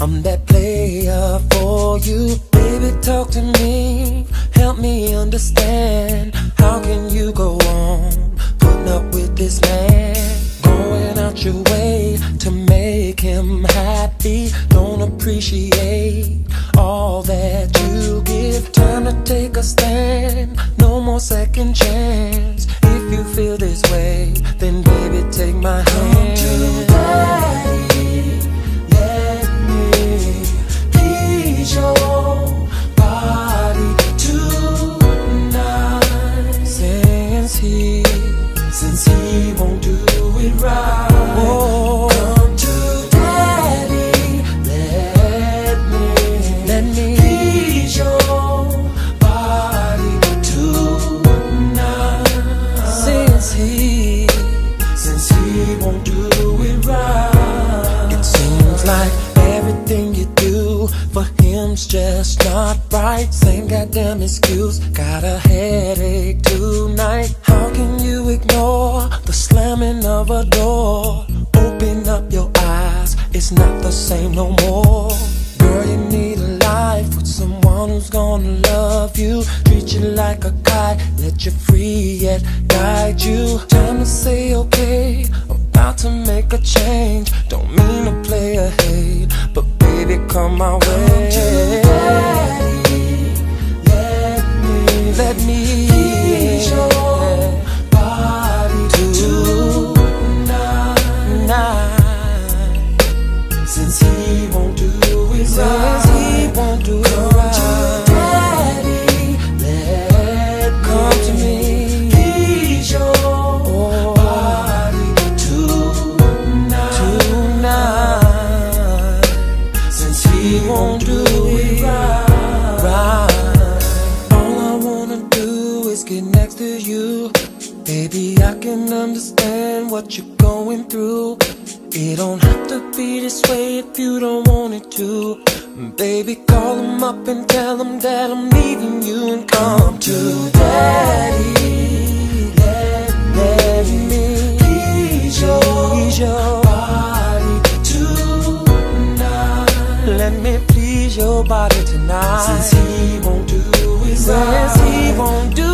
I'm that player for you. Baby, talk to me, help me understand. How can you go on putting up with this man? Going out your way to make him happy. Don't appreciate all that you give. Time to take a stand, no more second chance. If you feel this way, then baby, take my hand. For him's just not right. Same goddamn excuse, got a headache tonight. How can you ignore the slamming of a door? Open up your eyes, it's not the same no more. Girl, you need a life with someone who's gonna love you, treat you like a guy, let you free yet guide you. Time to say okay, about to make a change. Don't mean to play a hate, but baby, come my way. Let me Let me please your body tonight. night. Since he won't do Since right. he won't do what you're going through. It don't have to be this way if you don't want it to. Baby, call him up and tell him that I'm leaving you and come to daddy. Let, let me Please your body tonight. Let me please your body tonight. Since he won't do it Since right. he won't do